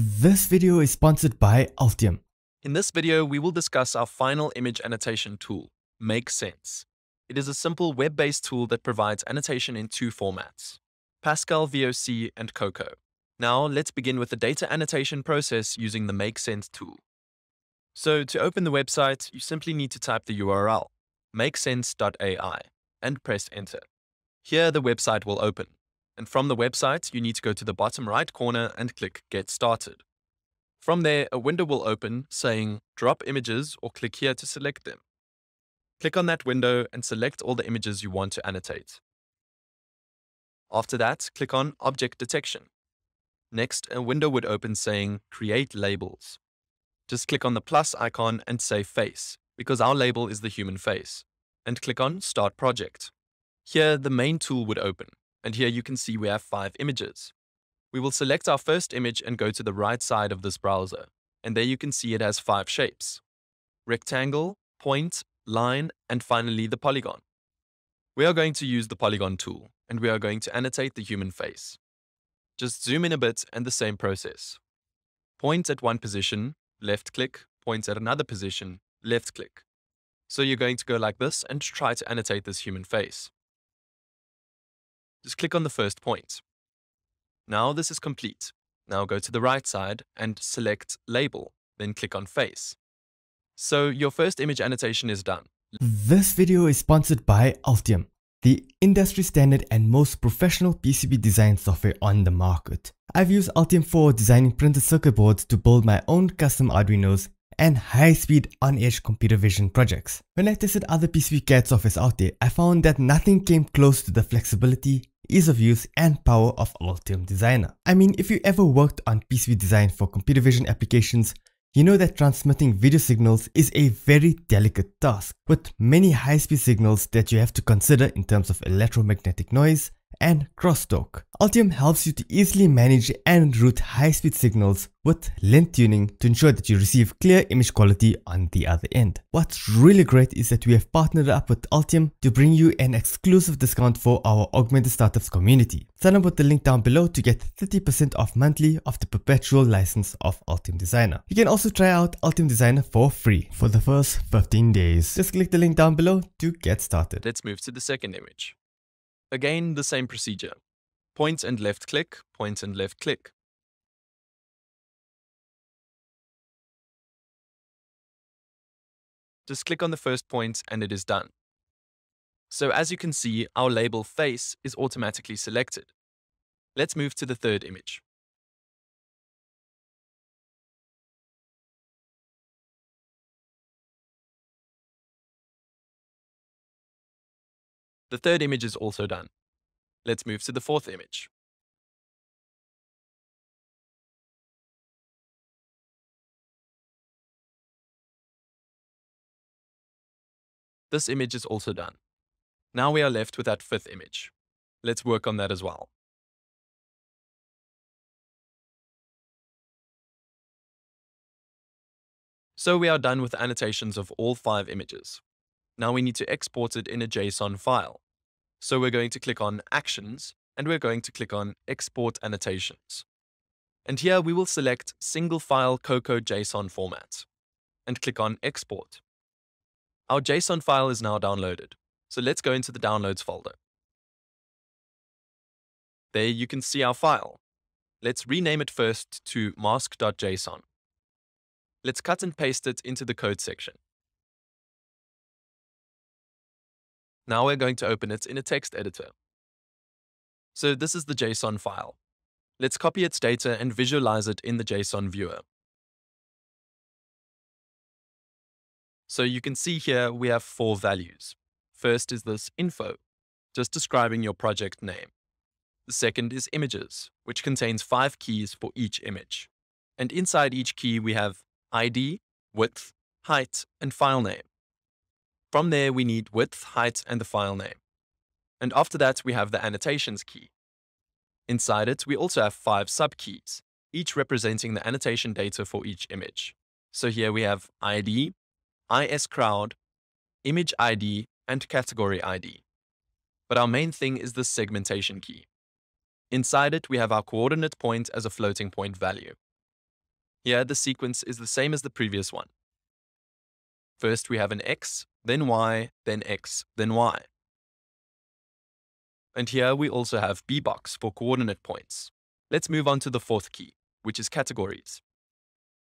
This video is sponsored by Altium. In this video, we will discuss our final image annotation tool, Make Sense. It is a simple web-based tool that provides annotation in two formats, Pascal VOC and COCO. Now, let's begin with the data annotation process using the Make Sense tool. So to open the website, you simply need to type the URL, makesense.ai, and press enter. Here, the website will open. And from the website, you need to go to the bottom right corner and click Get Started. From there, a window will open saying Drop Images or click here to select them. Click on that window and select all the images you want to annotate. After that, click on Object Detection. Next, a window would open saying Create Labels. Just click on the plus icon and say Face, because our label is the human face, and click on Start Project. Here, the main tool would open and here you can see we have five images. We will select our first image and go to the right side of this browser, and there you can see it has five shapes. Rectangle, point, line, and finally the polygon. We are going to use the polygon tool, and we are going to annotate the human face. Just zoom in a bit and the same process. Point at one position, left click, point at another position, left click. So you're going to go like this and try to annotate this human face. Just click on the first point. Now this is complete. Now go to the right side and select Label, then click on Face. So your first image annotation is done. This video is sponsored by Altium, the industry standard and most professional PCB design software on the market. I've used Altium for designing printed circuit boards to build my own custom Arduinos and high-speed on-edge computer vision projects. When I tested other PCB CAD softwares out there, I found that nothing came close to the flexibility, ease of use and power of Altium Designer. I mean, if you ever worked on PCB design for computer vision applications, you know that transmitting video signals is a very delicate task, with many high-speed signals that you have to consider in terms of electromagnetic noise, and crosstalk. Altium helps you to easily manage and route high-speed signals with length tuning to ensure that you receive clear image quality on the other end. What's really great is that we have partnered up with Altium to bring you an exclusive discount for our Augmented Startups community. Sign up with the link down below to get 30% off monthly of the perpetual license of Altium Designer. You can also try out Altium Designer for free for the first 15 days. Just click the link down below to get started. Let's move to the second image. Again, the same procedure. Point and left click, point and left click. Just click on the first point and it is done. So as you can see, our label face is automatically selected. Let's move to the third image. The third image is also done. Let's move to the fourth image. This image is also done. Now we are left with that fifth image. Let's work on that as well. So we are done with annotations of all five images. Now we need to export it in a JSON file. So we're going to click on Actions, and we're going to click on Export Annotations. And here we will select Single File COCO JSON format, and click on Export. Our JSON file is now downloaded, so let's go into the Downloads folder. There you can see our file. Let's rename it first to mask.json. Let's cut and paste it into the code section. Now we're going to open it in a text editor. So this is the JSON file. Let's copy its data and visualize it in the JSON viewer. So you can see here we have four values. First is this info, just describing your project name. The second is images, which contains five keys for each image. And inside each key we have ID, width, height, and file name. From there, we need width, height, and the file name. And after that, we have the annotations key. Inside it, we also have five subkeys, each representing the annotation data for each image. So here we have ID, ISCrowd, image ID, and category ID. But our main thing is the segmentation key. Inside it, we have our coordinate point as a floating point value. Here, the sequence is the same as the previous one. First, we have an x, then y, then x, then y. And here we also have bbox for coordinate points. Let's move on to the fourth key, which is categories.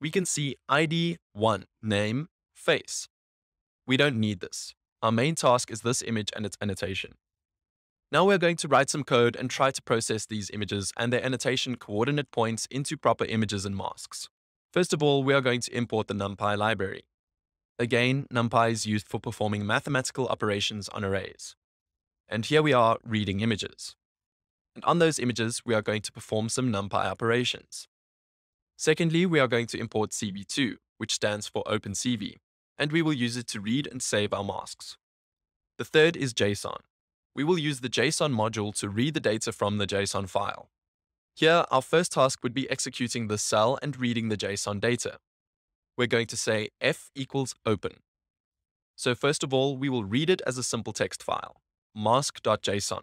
We can see ID 1, name, face. We don't need this. Our main task is this image and its annotation. Now we're going to write some code and try to process these images and their annotation coordinate points into proper images and masks. First of all, we are going to import the NumPy library. Again, NumPy is used for performing mathematical operations on arrays. And here we are reading images. And on those images, we are going to perform some NumPy operations. Secondly, we are going to import CV2, which stands for OpenCV, and we will use it to read and save our masks. The third is JSON. We will use the JSON module to read the data from the JSON file. Here, our first task would be executing the cell and reading the JSON data. We're going to say f equals open. So first of all, we will read it as a simple text file mask.json.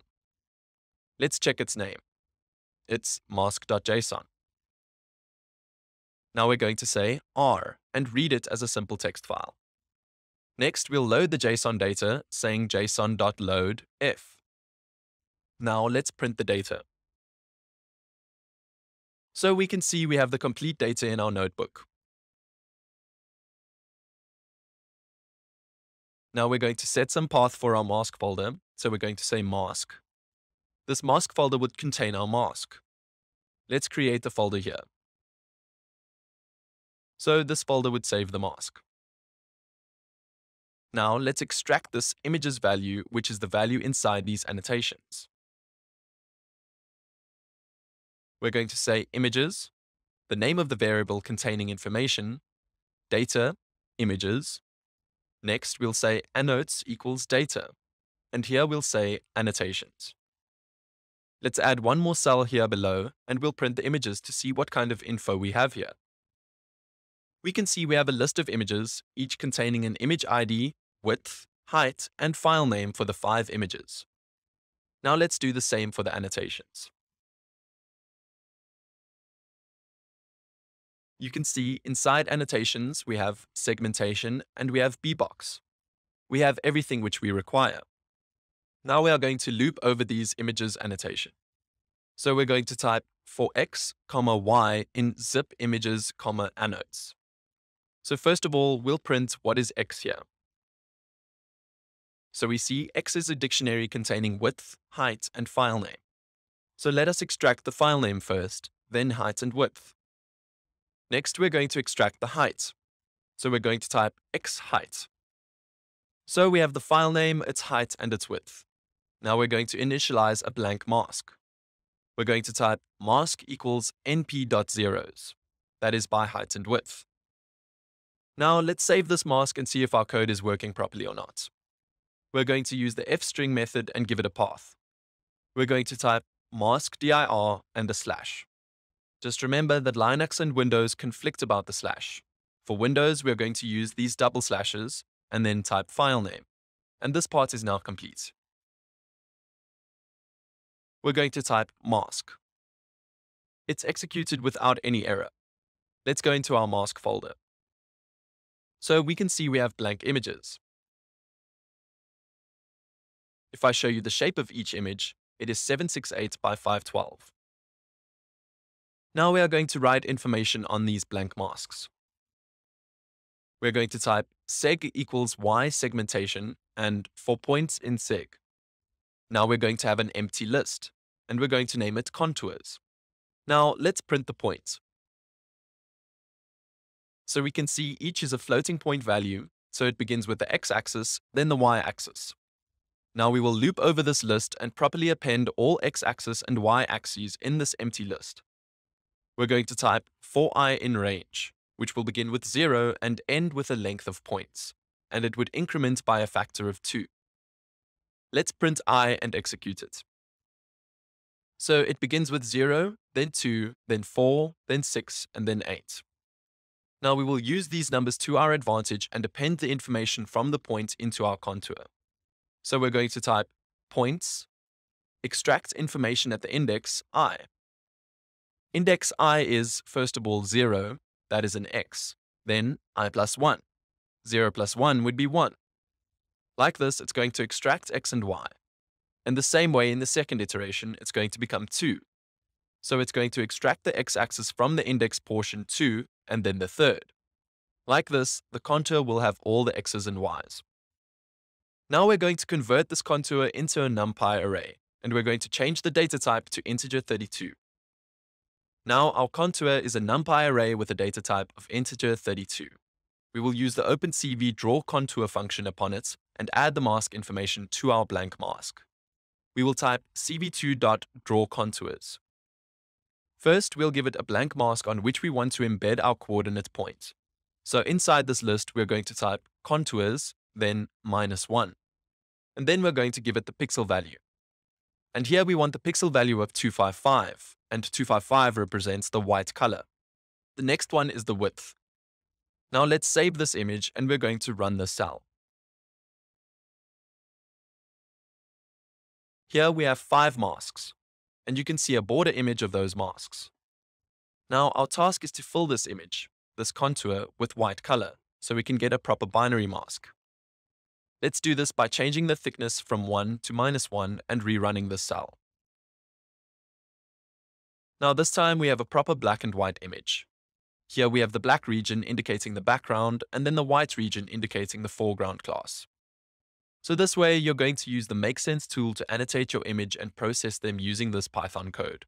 Let's check its name. It's mask.json. Now we're going to say R and read it as a simple text file. Next, we'll load the JSON data saying json.load f. Now let's print the data. So we can see we have the complete data in our notebook. Now we're going to set some path for our mask folder so we're going to say mask. This mask folder would contain our mask. Let's create the folder here. So this folder would save the mask. Now let's extract this images value, which is the value inside these annotations. We're going to say images, the name of the variable containing information, data, images. Next, we'll say annotes equals data and here we'll say annotations. Let's add one more cell here below, and we'll print the images to see what kind of info we have here. We can see we have a list of images, each containing an image ID, width, height, and file name for the five images. Now let's do the same for the annotations. You can see inside annotations, we have segmentation and we have bbox. We have everything which we require. Now we are going to loop over these images annotation. So we're going to type for x, comma y in zip images, comma annotes. So first of all, we'll print what is x here. So we see x is a dictionary containing width, height, and file name. So let us extract the file name first, then height and width. Next, we're going to extract the height. So we're going to type x height. So we have the file name, its height, and its width. Now we're going to initialize a blank mask. We're going to type mask equals np.zeros. That is by height and width. Now let's save this mask and see if our code is working properly or not. We're going to use the fstring method and give it a path. We're going to type mask dir and a slash. Just remember that Linux and Windows conflict about the slash. For Windows, we're going to use these double slashes and then type file name. And this part is now complete we're going to type mask. It's executed without any error. Let's go into our mask folder. So we can see we have blank images. If I show you the shape of each image, it is 768 by 512. Now we are going to write information on these blank masks. We're going to type seg equals y segmentation and for points in seg. Now we're going to have an empty list and we're going to name it contours. Now let's print the points. So we can see each is a floating point value, so it begins with the x-axis, then the y-axis. Now we will loop over this list and properly append all x-axis and y-axes in this empty list. We're going to type for i in range, which will begin with 0 and end with a length of points, and it would increment by a factor of 2. Let's print i and execute it. So it begins with 0, then 2, then 4, then 6, and then 8. Now we will use these numbers to our advantage and append the information from the point into our contour. So we're going to type points, extract information at the index i. Index i is, first of all, 0, that is an x. Then i plus 1. 0 plus 1 would be 1. Like this, it's going to extract x and y. And the same way in the second iteration, it's going to become 2. So it's going to extract the x-axis from the index portion 2 and then the third. Like this, the contour will have all the x's and y's. Now we're going to convert this contour into a NumPy array, and we're going to change the data type to integer 32. Now our contour is a NumPy array with a data type of integer 32. We will use the OpenCV draw contour function upon it and add the mask information to our blank mask. We will type cv2.drawContours. First, we'll give it a blank mask on which we want to embed our coordinate point. So inside this list, we're going to type contours, then minus 1. And then we're going to give it the pixel value. And here we want the pixel value of 255, and 255 represents the white color. The next one is the width. Now let's save this image and we're going to run the cell. Here we have five masks, and you can see a border image of those masks. Now our task is to fill this image, this contour, with white color, so we can get a proper binary mask. Let's do this by changing the thickness from 1 to minus 1 and rerunning the cell. Now this time we have a proper black and white image. Here we have the black region indicating the background and then the white region indicating the foreground class. So this way you're going to use the Make Sense tool to annotate your image and process them using this Python code.